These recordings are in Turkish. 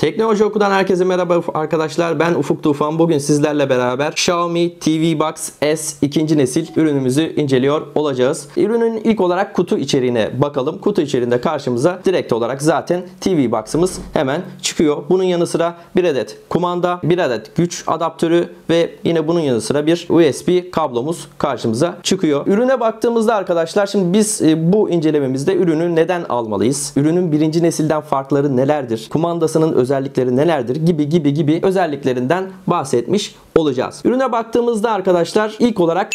Teknoloji Oku'dan herkese merhaba arkadaşlar. Ben Ufuk Tufan. Bugün sizlerle beraber Xiaomi TV Box S ikinci nesil ürünümüzü inceliyor olacağız. Ürünün ilk olarak kutu içeriğine bakalım. Kutu içeriğinde karşımıza direkt olarak zaten TV Box'ımız hemen çıkıyor. Bunun yanı sıra bir adet kumanda, bir adet güç adaptörü ve yine bunun yanı sıra bir USB kablomuz karşımıza çıkıyor. Ürüne baktığımızda arkadaşlar şimdi biz e, bu incelememizde ürünü neden almalıyız? Ürünün birinci nesilden farkları nelerdir? Kumandasının özellikleri nelerdir? Gibi gibi gibi özelliklerinden bahsetmiş olacağız. Ürüne baktığımızda arkadaşlar ilk olarak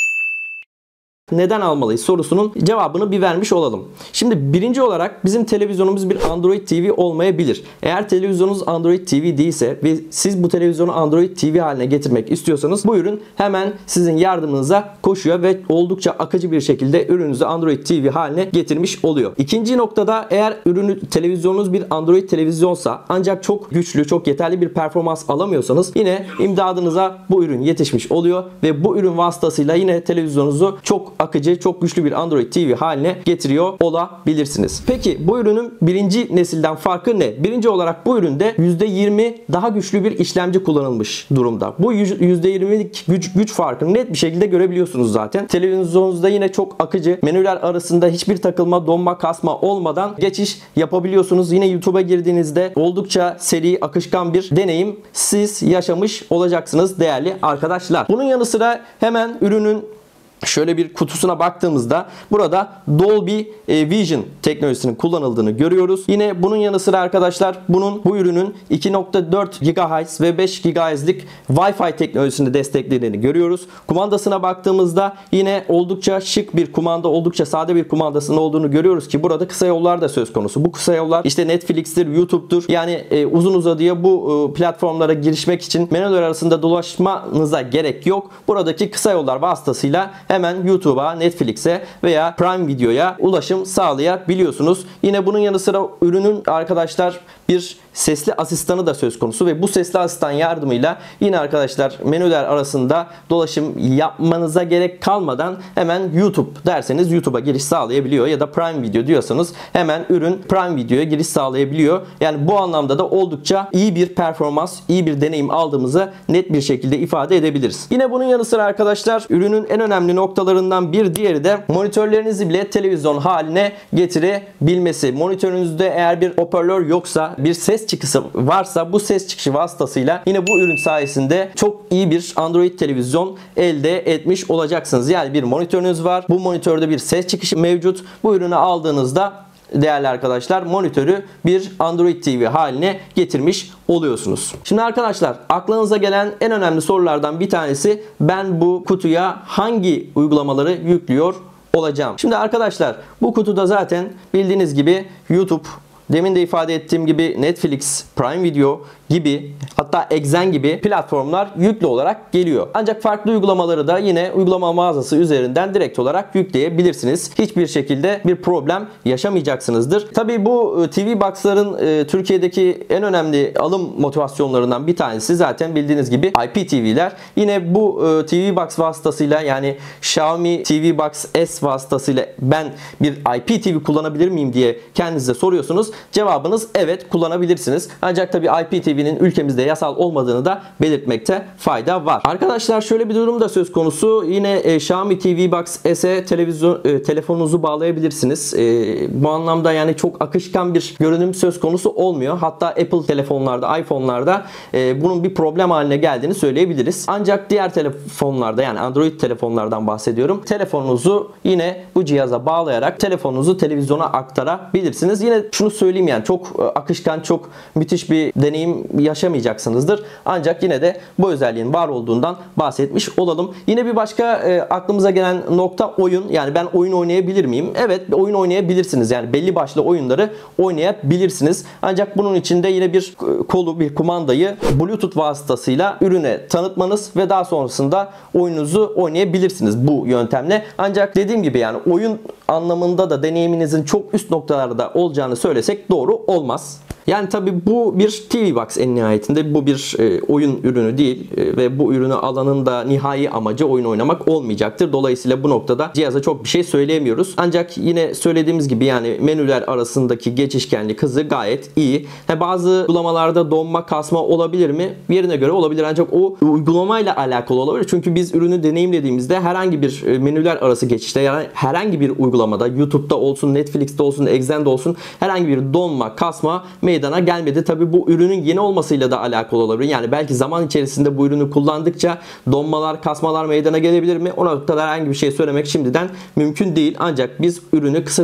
neden almalıyız sorusunun cevabını bir vermiş olalım. Şimdi birinci olarak bizim televizyonumuz bir Android TV olmayabilir. Eğer televizyonunuz Android TV değilse ve siz bu televizyonu Android TV haline getirmek istiyorsanız bu ürün hemen sizin yardımınıza koşuyor ve oldukça akıcı bir şekilde ürününüzü Android TV haline getirmiş oluyor. İkinci noktada eğer ürünü televizyonunuz bir Android televizyonsa ancak çok güçlü, çok yeterli bir performans alamıyorsanız yine imdadınıza bu ürün yetişmiş oluyor ve bu ürün vasıtasıyla yine televizyonunuzu çok akıcı, çok güçlü bir Android TV haline getiriyor olabilirsiniz. Peki bu ürünün birinci nesilden farkı ne? Birinci olarak bu üründe %20 daha güçlü bir işlemci kullanılmış durumda. Bu %20'lik güç, güç farkını net bir şekilde görebiliyorsunuz zaten. Televizyonunuzda yine çok akıcı, menüler arasında hiçbir takılma, donma, kasma olmadan geçiş yapabiliyorsunuz. Yine YouTube'a girdiğinizde oldukça seri, akışkan bir deneyim siz yaşamış olacaksınız değerli arkadaşlar. Bunun yanı sıra hemen ürünün Şöyle bir kutusuna baktığımızda burada Dolby e, Vision teknolojisinin kullanıldığını görüyoruz. Yine bunun yanı sıra arkadaşlar bunun bu ürünün 2.4 GHz ve 5 GHz'lik Wi-Fi teknolojisini desteklediğini görüyoruz. Kumandasına baktığımızda yine oldukça şık bir kumanda, oldukça sade bir kumandasının olduğunu görüyoruz ki burada kısa yollar da söz konusu. Bu kısa yollar işte Netflix'tir, YouTube'dur. Yani e, uzun uzadıya bu e, platformlara girişmek için menüler arasında dolaşmanıza gerek yok. Buradaki kısa yollar vasıtasıyla hemen YouTube'a, Netflix'e veya Prime Video'ya ulaşım sağlayabiliyorsunuz. Yine bunun yanı sıra ürünün arkadaşlar bir sesli asistanı da söz konusu ve bu sesli asistan yardımıyla yine arkadaşlar menüler arasında dolaşım yapmanıza gerek kalmadan hemen YouTube derseniz YouTube'a giriş sağlayabiliyor ya da Prime Video diyorsanız hemen ürün Prime Video'ya giriş sağlayabiliyor. Yani bu anlamda da oldukça iyi bir performans, iyi bir deneyim aldığımızı net bir şekilde ifade edebiliriz. Yine bunun yanı sıra arkadaşlar ürünün en önemli noktalarından bir diğeri de monitörlerinizi bile televizyon haline getirebilmesi. Monitörünüzde eğer bir hoparlör yoksa bir ses çıkısı varsa bu ses çıkışı vasıtasıyla yine bu ürün sayesinde çok iyi bir Android televizyon elde etmiş olacaksınız. Yani bir monitörünüz var. Bu monitörde bir ses çıkışı mevcut. Bu ürünü aldığınızda değerli arkadaşlar monitörü bir Android TV haline getirmiş oluyorsunuz. Şimdi arkadaşlar aklınıza gelen en önemli sorulardan bir tanesi ben bu kutuya hangi uygulamaları yüklüyor olacağım. Şimdi arkadaşlar bu kutuda zaten bildiğiniz gibi YouTube, demin de ifade ettiğim gibi Netflix, Prime Video gibi hatta Exen gibi platformlar yüklü olarak geliyor. Ancak farklı uygulamaları da yine uygulama mağazası üzerinden direkt olarak yükleyebilirsiniz. Hiçbir şekilde bir problem yaşamayacaksınızdır. Tabii bu e, TV Box'ların e, Türkiye'deki en önemli alım motivasyonlarından bir tanesi zaten bildiğiniz gibi IPTV'ler. Yine bu e, TV Box vasıtasıyla yani Xiaomi TV Box S vasıtasıyla ben bir IPTV kullanabilir miyim diye kendinize soruyorsunuz. Cevabınız evet kullanabilirsiniz. Ancak tabii IPTV'nin ülkemizde yasal olmadığını da belirtmekte fayda var. Arkadaşlar şöyle bir durum da söz konusu. Yine e, Xiaomi TV Box S'e televizyon e, telefonunuzu bağlayabilirsiniz. E, bu anlamda yani çok akışkan bir görünüm söz konusu olmuyor. Hatta Apple telefonlarda, iPhone'larda e, bunun bir problem haline geldiğini söyleyebiliriz. Ancak diğer telefonlarda yani Android telefonlardan bahsediyorum. Telefonunuzu yine bu cihaza bağlayarak telefonunuzu televizyona aktarabilirsiniz. Yine şunu söyleyeyim yani çok e, akışkan, çok müthiş bir deneyim yaşamayacaksınızdır. Ancak yine de bu özelliğin var olduğundan bahsetmiş olalım. Yine bir başka e, aklımıza gelen nokta oyun. Yani ben oyun oynayabilir miyim? Evet oyun oynayabilirsiniz. Yani belli başlı oyunları oynayabilirsiniz. Ancak bunun için de yine bir kolu, bir kumandayı Bluetooth vasıtasıyla ürüne tanıtmanız ve daha sonrasında oyununuzu oynayabilirsiniz bu yöntemle. Ancak dediğim gibi yani oyun anlamında da deneyiminizin çok üst noktalarda olacağını söylesek doğru olmaz. Yani tabi bu bir TV Box en nihayetinde. Bu bir e, oyun ürünü değil e, ve bu ürünü alanın da nihai amacı oyun oynamak olmayacaktır. Dolayısıyla bu noktada cihaza çok bir şey söyleyemiyoruz. Ancak yine söylediğimiz gibi yani menüler arasındaki geçişkenlik hızı gayet iyi. He, bazı uygulamalarda donma kasma olabilir mi? Yerine göre olabilir ancak o uygulamayla alakalı olabilir. Çünkü biz ürünü deneyimlediğimizde herhangi bir e, menüler arası geçişte yani herhangi bir uygulamada YouTube'da olsun, Netflix'te olsun, Exzen'de olsun herhangi bir donma, kasma meydana gelmedi. Tabi bu ürünün yeni olmasıyla da alakalı olabilir. Yani belki zaman içerisinde bu ürünü kullandıkça donmalar, kasmalar meydana gelebilir mi? O noktada herhangi bir şey söylemek şimdiden mümkün değil. Ancak biz ürünü kısa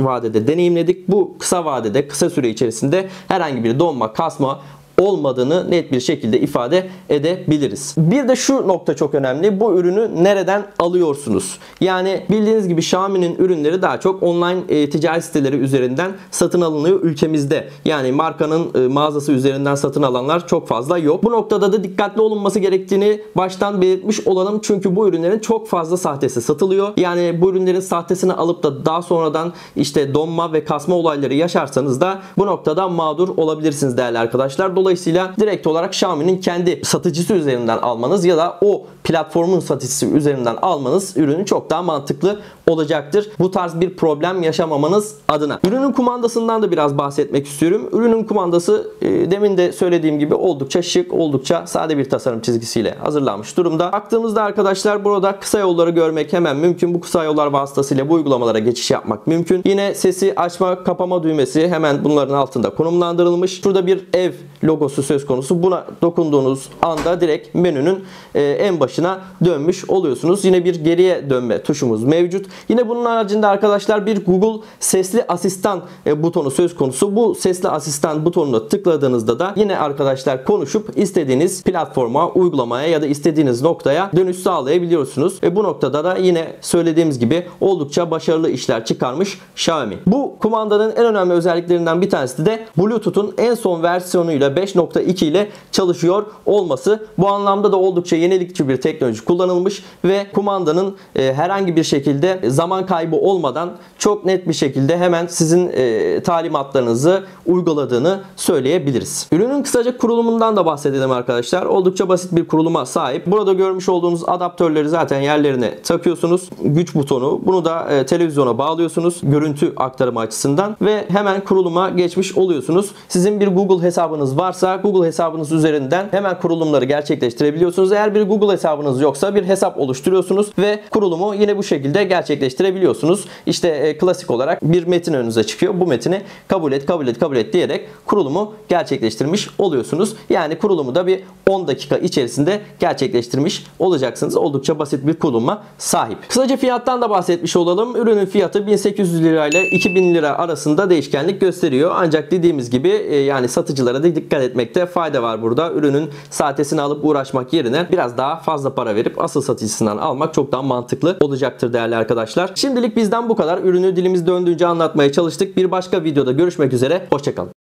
vadede deneyimledik. Bu kısa vadede, kısa süre içerisinde herhangi bir donma, kasma olmadığını net bir şekilde ifade edebiliriz. Bir de şu nokta çok önemli. Bu ürünü nereden alıyorsunuz? Yani bildiğiniz gibi Xiaomi'nin ürünleri daha çok online e, ticaret siteleri üzerinden satın alınıyor ülkemizde. Yani markanın e, mağazası üzerinden satın alanlar çok fazla yok. Bu noktada da dikkatli olunması gerektiğini baştan belirtmiş olalım. Çünkü bu ürünlerin çok fazla sahtesi satılıyor. Yani bu ürünlerin sahtesini alıp da daha sonradan işte donma ve kasma olayları yaşarsanız da bu noktada mağdur olabilirsiniz değerli arkadaşlar. Dolayısıyla Dolayısıyla direkt olarak Xiaomi'nin kendi satıcısı üzerinden almanız ya da o platformun satıcısı üzerinden almanız ürünü çok daha mantıklı olacaktır. Bu tarz bir problem yaşamamanız adına. Ürünün kumandasından da biraz bahsetmek istiyorum. Ürünün kumandası e, demin de söylediğim gibi oldukça şık, oldukça sade bir tasarım çizgisiyle hazırlanmış durumda. Baktığımızda arkadaşlar burada kısa yolları görmek hemen mümkün. Bu kısa yollar vasıtasıyla bu uygulamalara geçiş yapmak mümkün. Yine sesi açma kapama düğmesi hemen bunların altında konumlandırılmış. Şurada bir ev logosu söz konusu. Buna dokunduğunuz anda direkt menünün e, en başına dönmüş oluyorsunuz. Yine bir geriye dönme tuşumuz mevcut. Yine bunun haricinde arkadaşlar bir Google sesli asistan e, butonu söz konusu. Bu sesli asistan butonuna tıkladığınızda da yine arkadaşlar konuşup istediğiniz platforma, uygulamaya ya da istediğiniz noktaya dönüş sağlayabiliyorsunuz. Ve bu noktada da yine söylediğimiz gibi oldukça başarılı işler çıkarmış Xiaomi. Bu kumandanın en önemli özelliklerinden bir tanesi de Bluetooth'un en son versiyonuyla 5.2 ile çalışıyor olması. Bu anlamda da oldukça yenilikçi bir teknoloji kullanılmış ve kumandanın e, herhangi bir şekilde zaman kaybı olmadan çok net bir şekilde hemen sizin e, talimatlarınızı uyguladığını söyleyebiliriz. Ürünün kısaca kurulumundan da bahsedelim arkadaşlar. Oldukça basit bir kuruluma sahip. Burada görmüş olduğunuz adaptörleri zaten yerlerine takıyorsunuz. Güç butonu. Bunu da e, televizyona bağlıyorsunuz. Görüntü aktarımı açısından ve hemen kuruluma geçmiş oluyorsunuz. Sizin bir Google hesabınız varsa Google hesabınız üzerinden hemen kurulumları gerçekleştirebiliyorsunuz. Eğer bir Google hesabınız yoksa bir hesap oluşturuyorsunuz ve kurulumu yine bu şekilde gerçekleştirebiliyorsunuz. İşte e, klasik olarak bir metin önünüze çıkıyor. Bu metini kabul et, kabul et, kabul et diyerek kurulumu gerçekleştirmiş oluyorsunuz. Yani kurulumu da bir 10 dakika içerisinde gerçekleştirmiş olacaksınız. Oldukça basit bir kuruluma sahip. Kısaca fiyattan da bahsetmiş olalım. Ürünün fiyatı 1800 lira ile 2000 lira arasında değişkenlik gösteriyor. Ancak dediğimiz gibi e, yani satıcılara da dikkat etmekte fayda var burada. Ürünün saatesini alıp uğraşmak yerine biraz daha fazla para verip asıl satıcısından almak çok daha mantıklı olacaktır değerli arkadaşlar. Şimdilik bizden bu kadar. Ürünü dilimiz döndüğünce anlatmaya çalıştık. Bir başka videoda görüşmek üzere. Hoşçakalın.